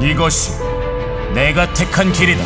이것이 내가 택한 길이다.